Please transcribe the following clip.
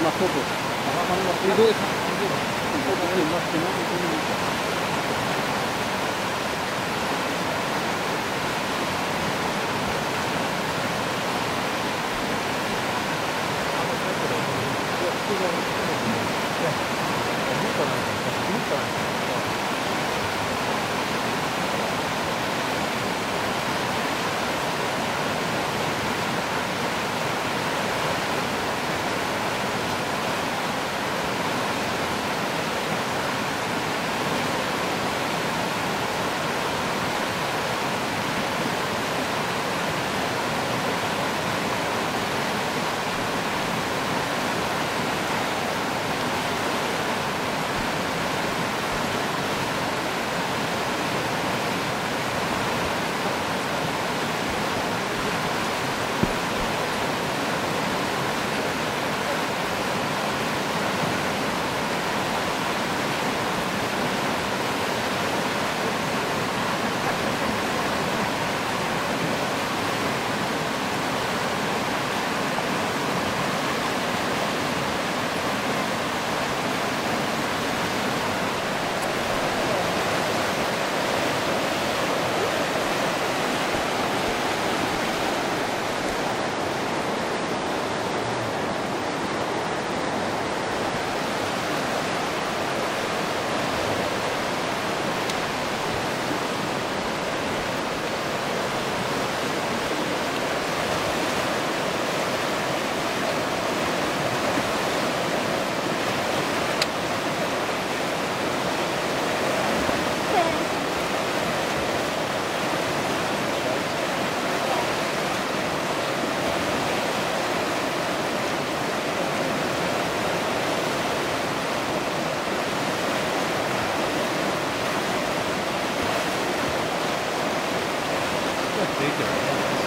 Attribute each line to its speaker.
Speaker 1: más poco. Y luego está- un poco de más que nada, un poco.
Speaker 2: take ridiculous.